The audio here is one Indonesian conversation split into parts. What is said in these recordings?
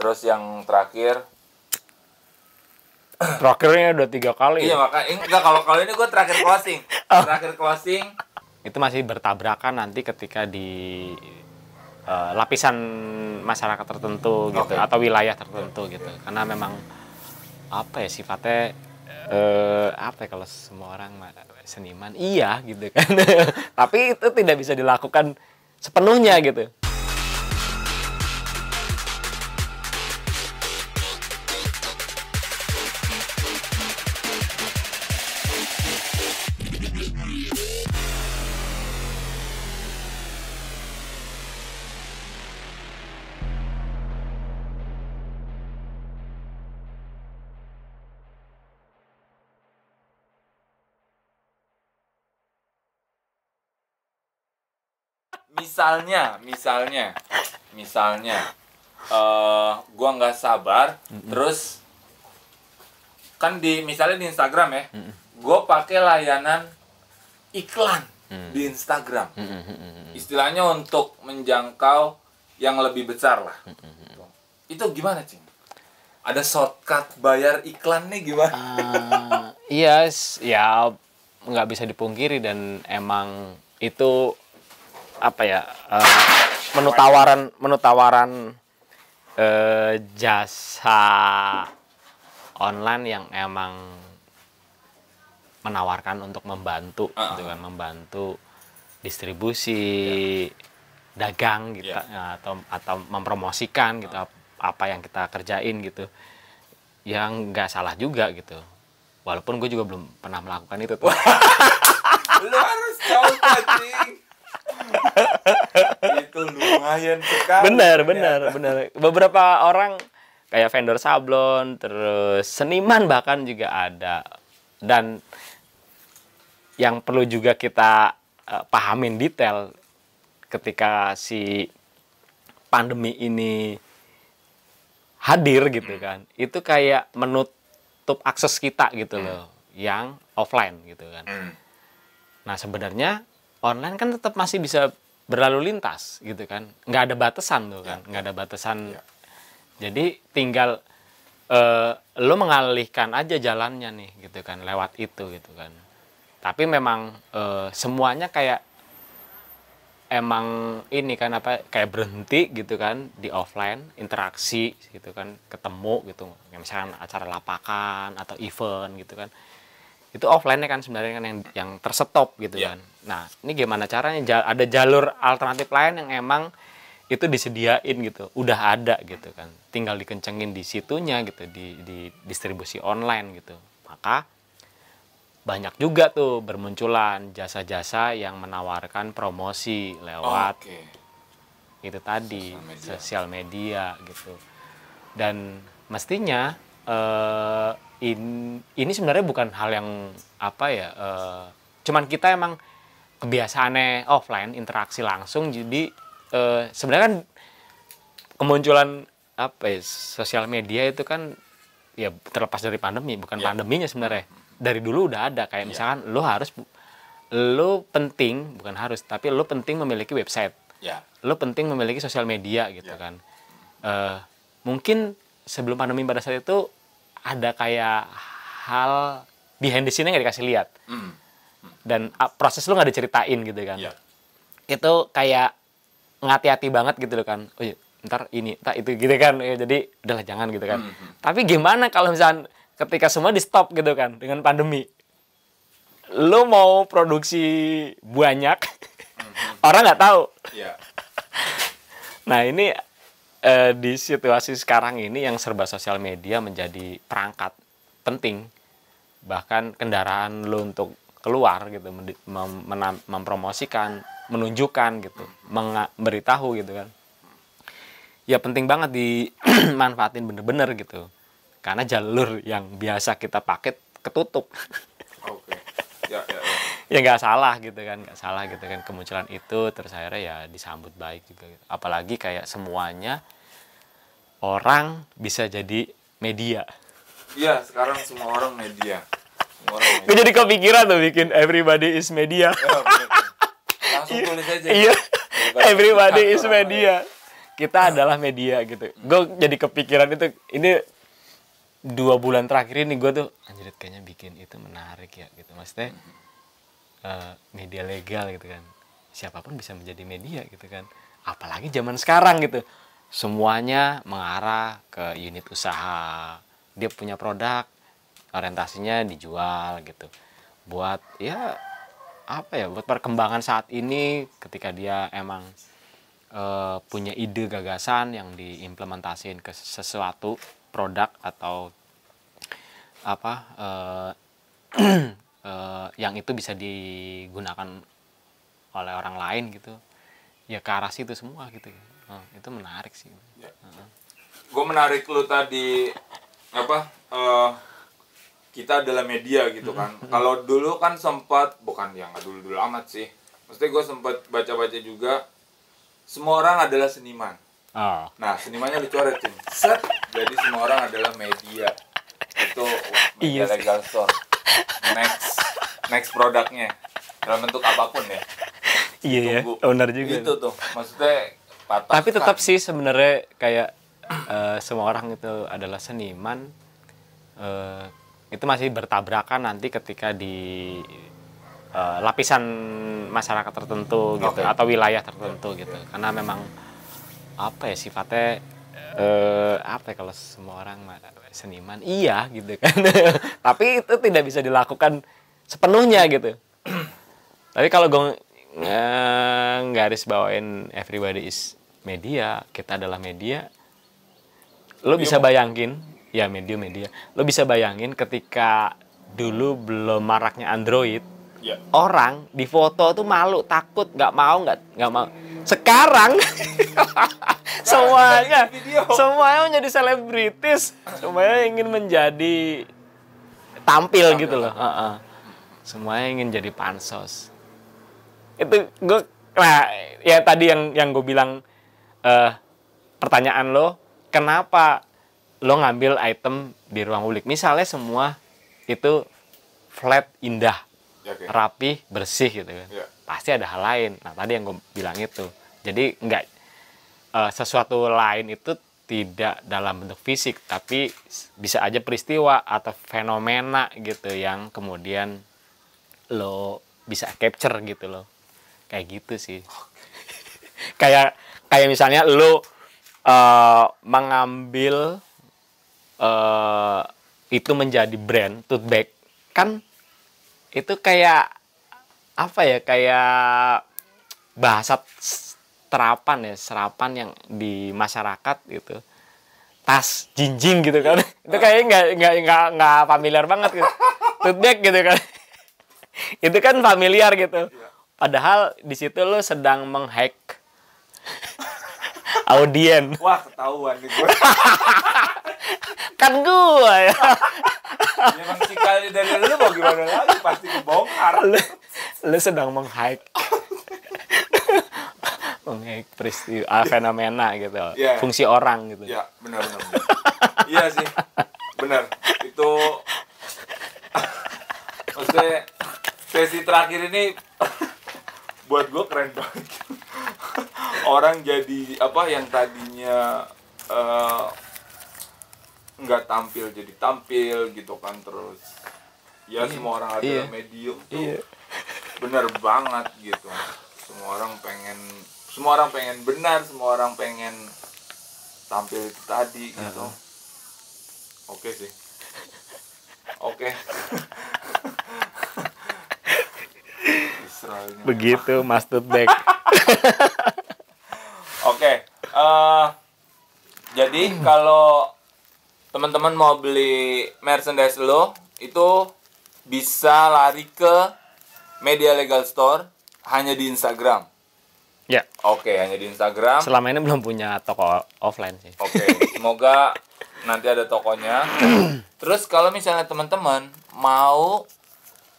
terus yang terakhir? Terakhirnya udah tiga kali iya ya. maka enggak kalau kalau ini gue terakhir closing. Terakhir closing. Itu masih bertabrakan nanti ketika di eh, lapisan masyarakat tertentu gitu atau wilayah tertentu gitu. Karena memang apa ya sifatnya eh apa ya kalau semua orang mah seniman iya gitu kan. Tapi itu tidak bisa dilakukan sepenuhnya gitu misalnya misalnya misalnya eh gua nggak sabar terus kan di misalnya di Instagram ya gue pakai layanan iklan di Instagram. Istilahnya untuk menjangkau yang lebih besar lah. Itu gimana cing? Ada shortcut bayar iklan nih gimana? Ah, iya s- ya nggak bisa dipungkiri dan emang itu apa ya eh, menu tawaran menu tawaran eh, jasa online yang emang menawarkan untuk membantu Ah. gitu kan membantu distribusi dagang gitu Ya. ya, atau atau mempromosikan gitu ap- apa yang kita kerjain gitu yang nggak salah juga gitu walaupun gue juga belum pernah melakukan itu tuh. lu harus coba cing itu lumayan sekali bener ternyata. bener bener beberapa orang kayak vendor sablon terus seniman bahkan juga ada. Dan yang perlu juga kita eh, pahamin detail ketika si pandemi ini hadir gitu kan. Itu kayak menutup akses kita gitu loh yang offline gitu kan. Hmm. Nah sebenarnya online kan tetap masih bisa berlalu lintas gitu kan, nggak ada batasan tuh kan, nggak ada batasan. Ya. Jadi tinggal eh, lo mengalihkan aja jalannya nih gitu kan, lewat itu gitu kan. Tapi memang eh, semuanya kayak emang ini kan apa kayak berhenti gitu kan di offline interaksi gitu kan ketemu gitu Kayak misalkan acara lapakan atau event gitu kan itu offline kan sebenarnya kan yang yang terstop gitu Iya. kan. Nah, ini gimana caranya? Ada jalur alternatif lain yang emang itu disediain gitu, udah ada gitu kan. Tinggal dikencengin di situnya gitu, di, di distribusi online gitu. Maka banyak juga tuh bermunculan jasa-jasa yang menawarkan promosi lewat oke itu tadi Sosial media. sosial media gitu dan mestinya eh, in- ini sebenarnya bukan hal yang apa ya eh, cuman kita emang kebiasaannya offline interaksi langsung jadi eh, sebenarnya kan kemunculan apa ya sosial media itu kan ya terlepas dari pandemi bukan Ya. pandeminya sebenarnya. Dari dulu udah ada kayak misalkan lo harus lo penting bukan harus tapi lo penting memiliki website. Ya. Lo penting memiliki sosial media gitu Ya. kan. Eh, mungkin sebelum pandemi pada saat itu ada kayak hal behind the scene nggak dikasih lihat. Hmm. dan ah, proses lo nggak diceritain gitu kan. Ya itu kayak ngati-hati banget gitu loh kan. Oh iya, ntar ini ntar itu gitu kan. Ya, jadi udahlah jangan gitu kan. Mhm. tapi gimana kalau misalnya ketika semua di stop gitu kan dengan pandemi? Lo mau produksi banyak orang nggak tahu. Ya Nah ini eh, di situasi sekarang ini yang serba sosial media menjadi perangkat penting bahkan kendaraan lo untuk keluar gitu mem- mempromosikan menunjukkan gitu memberitahu gitu kan. Ya penting banget dimanfaatin bener-bener gitu karena jalur yang biasa kita pakai ketutup ya, nggak salah gitu kan nggak salah gitu kan kemunculan itu terus akhirnya ya disambut baik juga gitu. apalagi kayak semuanya orang bisa jadi media. Iya, sekarang semua orang media. Semua orang gue jadi kepikiran tuh bikin everybody is media. Ya, langsung tulis aja. iya. Everybody is media. kita adalah media gitu. Gue jadi kepikiran itu ini dua bulan terakhir ini gue tuh anjir kayaknya bikin itu menarik ya gitu. Maksudnya eh, media legal gitu kan. Siapa pun bisa menjadi media gitu kan. Apalagi zaman sekarang gitu. Semuanya mengarah ke unit usaha. Dia punya produk orientasinya dijual gitu. Buat ya apa ya buat perkembangan saat ini ketika dia emang eh, punya ide gagasan yang diimplementasiin ke sesuatu produk atau apa eh, eh, yang itu bisa digunakan oleh orang lain gitu. Ya ke arah situ semua gitu. Eh, itu menarik sih. Gue menarik lu tadi apa eh, kita adalah media gitu kan. Kalau dulu kan sempat bukan yang nggak dulu dulu amat sih. Maksudnya gue sempat baca baca juga semua orang adalah seniman. Oh. Nah senimannya dicoretin set jadi semua orang adalah media. Itu media Iya sih. legal store next next produknya dalam bentuk apa pun ya. Iya ya Tunggu. benar juga itu tuh. maksudnya patah tapi tetap sih sebenarnya kayak eh, semua orang itu adalah seniman. Eh, itu masih bertabrakan nanti ketika di eh, lapisan masyarakat tertentu gitu Oke. atau wilayah tertentu gitu. Karena memang apa ya sifatnya eh, apa ya kalau semua orang seniman. Iya gitu kan. Tapi itu tidak bisa dilakukan sepenuhnya gitu. Tapi kalau gue garis bawain everybody is media kita adalah media lo bisa bayangin ya media media lo bisa bayangin ketika dulu belum maraknya Android ya. Orang di foto tuh malu takut nggak mau nggak nggak mau. Sekarang semuanya semuanya menjadi selebritis semuanya ingin menjadi tampil gitu loh. Heeh. semuanya ingin jadi pansos. Itu gue nah ya tadi yang yang gue bilang eh pertanyaan lo kenapa lo ngambil item di ruang publik? Misalnya semua itu flat indah oke. Rapi bersih gitu kan. Ya pasti ada hal lain. Nah tadi yang gue bilang itu. Jadi nggak eh, sesuatu lain itu tidak dalam bentuk fisik tapi bisa aja peristiwa atau fenomena gitu yang kemudian lo bisa capture gitu loh. Kayak gitu sih. Kayak kayak misalnya lo eh, mengambil eh, itu menjadi brand tote bag. Kan itu kayak apa ya kayak bahasa terapan ya serapan yang di masyarakat gitu. Tas jinjing gitu kan. Itu kayaknya nggak nggak nggak nggak familiar banget gitu. Tote bag gitu kan. Itu kan familiar gitu. Padahal di situ lo sedang menghack audien wah ketahuan nih gue kan gua ya Emang cikal dari lu mau gimana lagi pasti kebongkar. lu, lu sedang menghack menghack peristiwa ah, fenomena gitu Iya. fungsi orang gitu Ya benar benar. benar. Iya sih benar itu maksudnya sesi terakhir ini buat gue keren banget. Orang jadi apa yang tadinya eh, nggak tampil jadi tampil gitu kan terus ya semua orang adalah Iya. medium tuh. Iya. bener banget gitu. Semua orang pengen semua orang pengen benar semua orang pengen tampil itu tadi gitu. Oke sih. Oke. Begitu mas Tutbek eh, jadi kalau teman-teman mau beli merchandise lo itu bisa lari ke media legal store hanya di Instagram ya Oke, hanya di Instagram. selama ini belum punya toko offline sih Oke, semoga nanti ada tokonya. Terus kalau misalnya teman-teman mau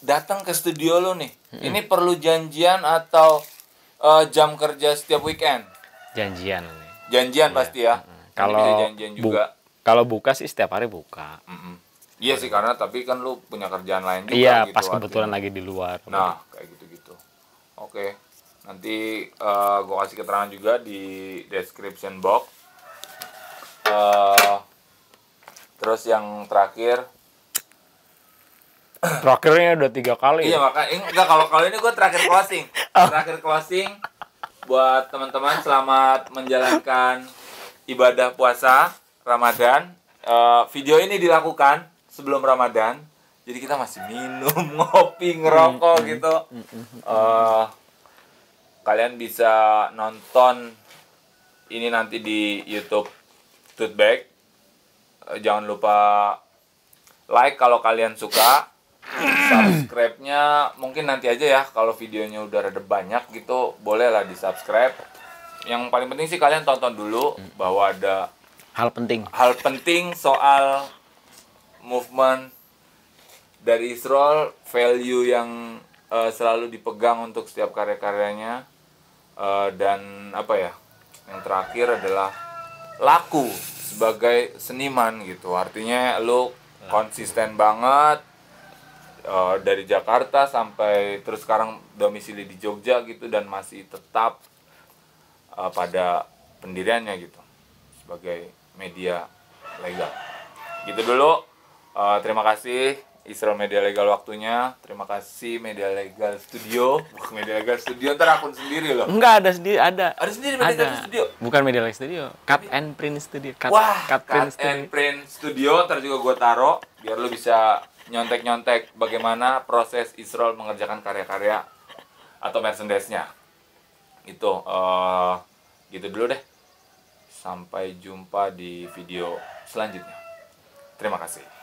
datang ke studio lo nih, ini perlu janjian atau eh, jam kerja setiap weekend? janjian. Janjian pasti ya. Kalau bisa janjian bu- juga. kalau buka sih setiap hari buka Mm-mm. Iya sih karena tapi kan lu punya kerjaan lain juga iya gitu pas artinya. kebetulan lagi di luar Nah, kayak gitu-gitu. Oke. nanti uh, gue kasih keterangan juga di description box uh, terus yang terakhir terakhirnya udah tiga kali iya makanya enggak kalau kalau ini gue terakhir closing terakhir closing buat teman-teman selamat menjalankan ibadah puasa Ramadan. Uh, video ini dilakukan sebelum Ramadan. Jadi kita masih minum ngopi ngerokok gitu. Uh, kalian bisa nonton ini nanti di YouTube Tootbag uh, jangan lupa like kalau kalian suka subscribe-nya mungkin nanti aja ya kalau videonya udah rada banyak gitu bolehlah di subscribe yang paling penting sih kalian tonton dulu bahwa ada hal penting. hal penting soal movement dari Israel value yang uh, selalu dipegang untuk setiap karya-karyanya uh, dan apa ya yang terakhir adalah laku sebagai seniman gitu. Artinya lu konsisten banget uh, dari Jakarta sampai terus sekarang domisili di Jogja gitu dan masih tetap uh, pada pendiriannya gitu sebagai media legal. Gitu dulu. Uh, terima kasih Israel Media Legal waktunya. Terima kasih Media Legal Studio. Wah, Media Legal Studio ntar akun sendiri loh. enggak ada sendiri ada Ada sendiri Media ada Legal Studio. bukan media Legal studio cut and print studio cut, Wah, cut, cut, print and studio print studio ntar juga gue taro biar lu bisa nyontek-nyontek bagaimana proses Israel mengerjakan karya-karya atau merchandise-nya. Itu eh gitu dulu deh. Sampai jumpa di video selanjutnya. Terima kasih.